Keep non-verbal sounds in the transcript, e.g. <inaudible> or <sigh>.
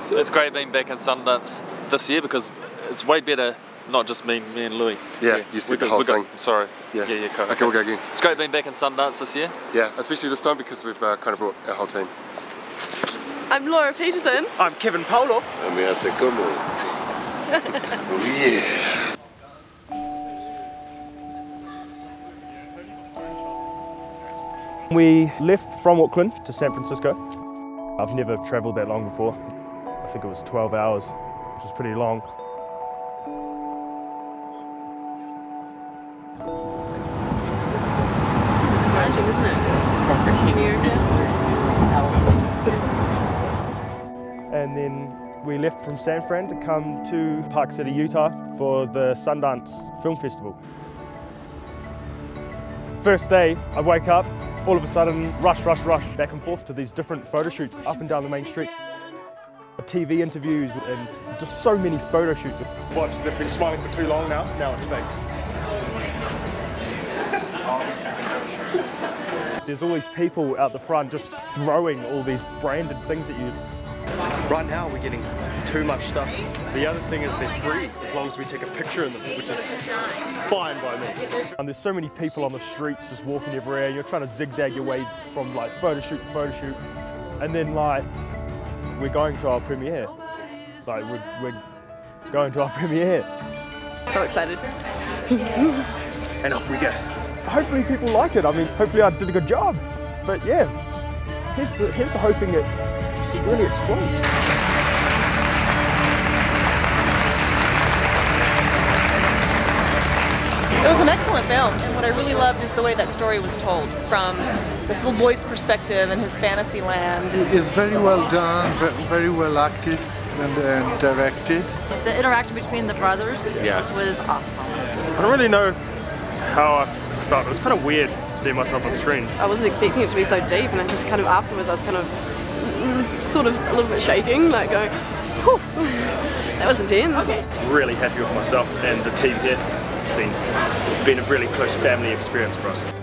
it's, it's great being back in Sundance this year because it's way better. Not just me, me and Louis. Yeah, you said we the whole we got- thing. Sorry. Yeah. Yeah, yeah. cool. Okay, we'll go again. It's great being back in Sundance this year. Yeah, especially this time because we've uh, kind of brought our whole team. I'm Laura Petersen. I'm Kevin Paulo. Amiata Kumu. oh yeah. We left from Auckland to San Francisco. I've never travelled that long before. I think it was 12 hours, which was pretty long. This is exciting, isn't it? America. And then we left from San Fran to come to Park City, Utah for the Sundance Film Festival. First day, I wake up, all of a sudden, rush, rush, rush, back and forth to these different photo shoots up and down the main street. TV interviews and just so many photo shoots. Watch, they've been smiling for too long now, now it's fake. <laughs> There's all these people out the front just throwing all these branded things at you. Right now we're getting too much stuff. The other thing is they're free as long as we take a picture in them, which is fine by me. And there's so many people on the streets just walking everywhere. You're trying to zigzag your way from like photo shoot to photo shoot. And then like, we're going to our premiere. Like we're, we're going to our premiere. So excited. <laughs> And off we go. Hopefully people like it. I mean, hopefully I did a good job. But yeah, here's the, here's the hoping it really explodes. It was an excellent film, and what I really loved is the way that story was told from this little boy's perspective and his fantasy land. It's very well done, very well acted and, and directed. The interaction between the brothers Yes. was awesome. I don't really know how I felt. It was kind of weird seeing myself on screen. I wasn't expecting it to be so deep, and it just kind of afterwards, I was kind of mm, sort of a little bit shaking, like going, Whew, <laughs> that was intense. Really happy with myself and the team here. It's been been a really close family experience for us.